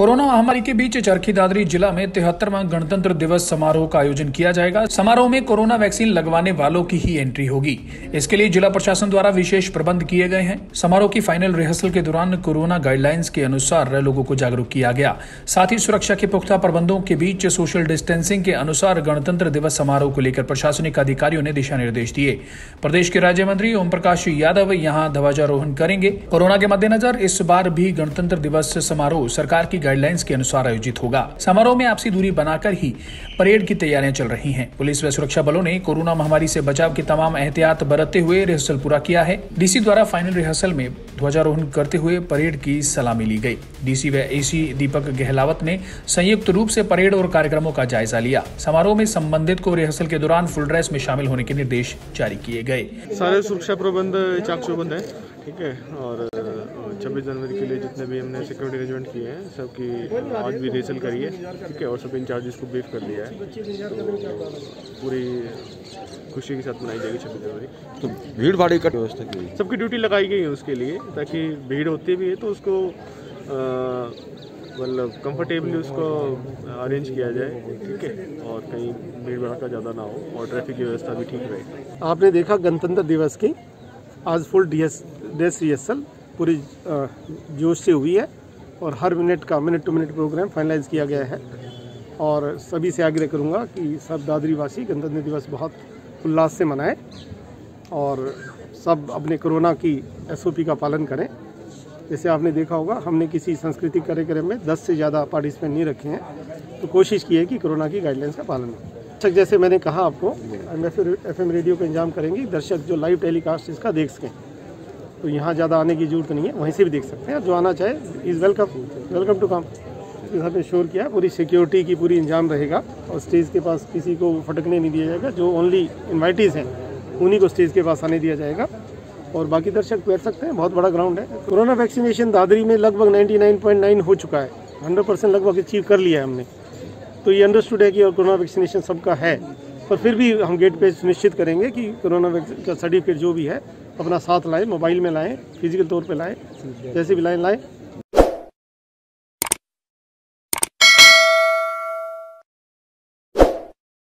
Corona महामारी के बीच चरखी दादरी जिला में तिहत्तरवा गणतंत्र दिवस समारोह का आयोजन किया जाएगा। समारोह में कोरोना वैक्सीन लगवाने वालों की ही एंट्री होगी। इसके लिए जिला प्रशासन द्वारा विशेष प्रबंध किए गए हैं। समारोह की फाइनल रिहर्सल के दौरान कोरोना गाइडलाइंस के अनुसार लोगों को जागरूक किया गया। साथ ही सुरक्षा के पुख्ता प्रबंधों के बीच सोशल डिस्टेंसिंग के अनुसार गणतंत्र दिवस समारोह को लेकर प्रशासनिक अधिकारियों ने दिशा निर्देश दिए। प्रदेश के राज्य मंत्री ओम प्रकाश यादव यहाँ ध्वजारोहण करेंगे। कोरोना के मद्देनजर इस बार भी गणतंत्र दिवस समारोह सरकार की गाइडलाइंस के अनुसार आयोजित होगा। समारोह में आपसी दूरी बनाकर ही परेड की तैयारियाँ चल रही हैं। पुलिस व सुरक्षा बलों ने कोरोना महामारी से बचाव के तमाम एहतियात बरतते हुए रिहर्सल पूरा किया है। डीसी द्वारा फाइनल रिहर्सल में ध्वजारोहण करते हुए परेड की सलामी ली गई। डीसी व एसी दीपक गहलावत ने संयुक्त रूप से परेड और कार्यक्रमों का जायजा लिया। समारोह में संबंधित को रिहर्सल के दौरान फुल ड्रेस में शामिल होने के निर्देश जारी किए गए। सारे सुरक्षा प्रबंध, चाक है, ठीक है, और छब्बीस जनवरी के लिए जितने भी हमने सिक्योरिटी अरेंजमेंट किए हैं सबकी आज भी रिहर्सल करी है ठीक है और सब इंचार्जेस को ब्रीफ कर दिया है। तो पूरी खुशी के साथ मनाई जाएगी छब्बीस जनवरी। तो भीड़ भाड़ की व्यवस्था की सबकी ड्यूटी लगाई गई है उसके लिए ताकि भीड़ होती भी है तो उसको मतलब कंफर्टेबली उसको अरेंज किया जाए ठीक है और कहीं भीड़ भड़का ज़्यादा ना हो और ट्रैफ़िक की व्यवस्था भी ठीक रहे। आपने देखा गणतंत्र दिवस की? आज फुल ड्रेस रिहर्सल पूरी जोश से हुई है और हर मिनट का, minute to minute programme finalize किया गया है। और सभी से आग्रह करूँगा कि सब दादरी वासी, गणतंत्र दिवस बहुत उल्लास से मनाएँ और सब अपने कोरोना की एसओपी का पालन करें। जैसे आपने देखा होगा, हमने किसी सांस्कृतिक कार्यक्रम में 10 से ज़्यादा पार्टिसिपेंट नहीं रखे हैं। तो कोशिश की है कि कोरोना की गाइडलाइंस का पालन हो। दर्शक, जैसे मैंने कहा आपको एम एफ़ रेडियो का इंतज़ाम करेंगे। दर्शक जो लाइव टेलीकास्ट इसका देख सकें। तो यहाँ ज़्यादा आने की ज़रूरत नहीं है, वहीं से भी देख सकते हैं। जो आना चाहे is welcome welcome to come यहाँ पे शोर किया, पूरी सिक्योरिटी की पूरी इंजाम रहेगा और स्टेज के पास किसी को फटकने नहीं दिया जाएगा, जो ओनली इन्वाइटीज़ हैं, उन्हीं को स्टेज के पास आने दिया जाएगा। और बाकी दर्शक बैठ सकते हैं, बहुत बड़ा ग्राउंड है। कोरोना वैक्सीनेशन दादरी में लगभग 99.9 हो चुका है। 100 परसेंट लगभग अचीव कर लिया है हमने। तो ये अंडरस्टूड है कि और कोरोना वैक्सीनेशन सबका है। पर फिर भी हम गेट पे सुनिश्चित करेंगे कि कोरोना का सर्टिफिकेट जो भी है अपना साथ लाएँ मोबाइल में लाएँ फ़िज़िकल तौर पे लाएँ जैसे भी लाएँ लाएँ।